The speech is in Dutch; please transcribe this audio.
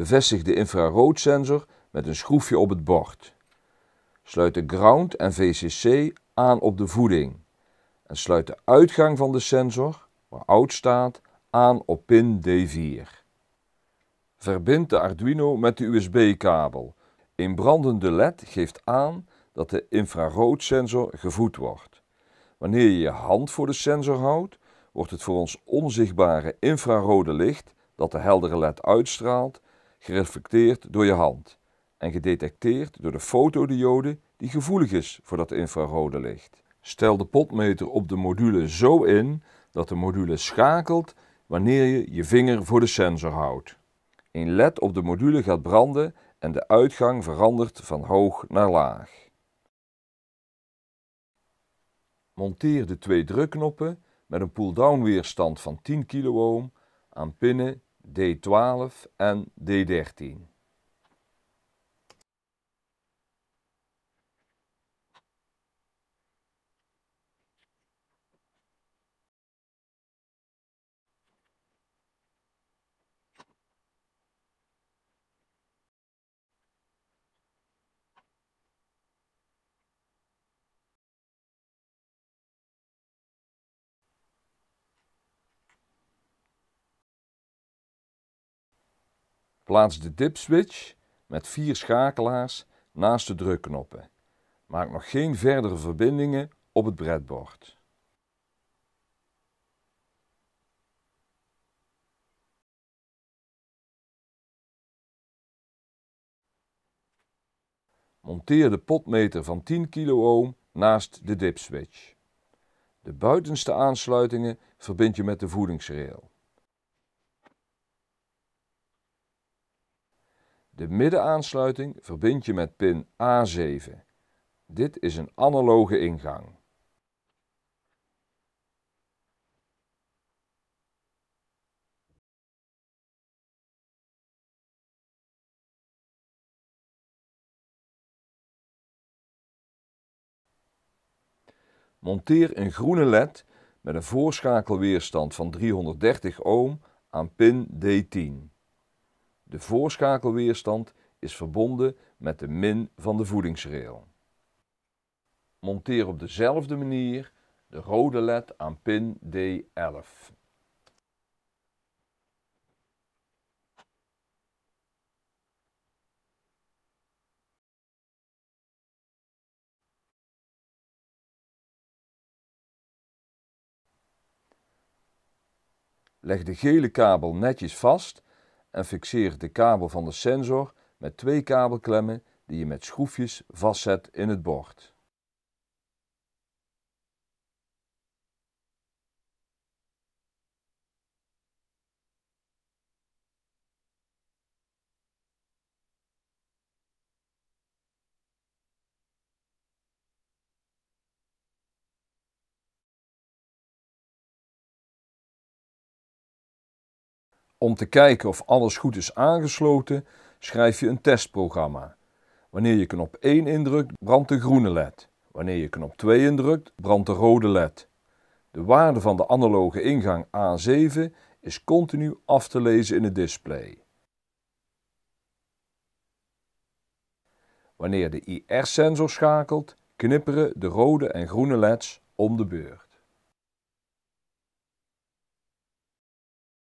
Bevestig de infraroodsensor met een schroefje op het bord. Sluit de ground en VCC aan op de voeding en sluit de uitgang van de sensor, waar oud staat, aan op pin D4. Verbind de Arduino met de USB-kabel. Een brandende LED geeft aan dat de infraroodsensor gevoed wordt. Wanneer je je hand voor de sensor houdt, wordt het voor ons onzichtbare infrarode licht dat de heldere LED uitstraalt, gereflecteerd door je hand en gedetecteerd door de fotodiode die gevoelig is voor dat infrarode licht. Stel de potmeter op de module zo in dat de module schakelt wanneer je je vinger voor de sensor houdt. Een LED op de module gaat branden en de uitgang verandert van hoog naar laag. Monteer de twee drukknoppen met een pull-down weerstand van 10 kΩ aan pinnen D12 en D13. Plaats de dipswitch met vier schakelaars naast de drukknoppen. Maak nog geen verdere verbindingen op het breadboard. Monteer de potmeter van 10 kΩ naast de dipswitch. De buitenste aansluitingen verbind je met de voedingsrail. De middenaansluiting verbind je met pin A7. Dit is een analoge ingang. Monteer een groene LED met een voorschakelweerstand van 330 ohm aan pin D10. De voorschakelweerstand is verbonden met de min van de voedingsrail. Monteer op dezelfde manier de rode led aan pin D11. Leg de gele kabel netjes vast en fixeer de kabel van de sensor met twee kabelklemmen die je met schroefjes vastzet in het bord. Om te kijken of alles goed is aangesloten, schrijf je een testprogramma. Wanneer je knop 1 indrukt, brandt de groene led. Wanneer je knop 2 indrukt, brandt de rode led. De waarde van de analoge ingang A7 is continu af te lezen in het display. Wanneer de IR-sensor schakelt, knipperen de rode en groene leds om de beurt.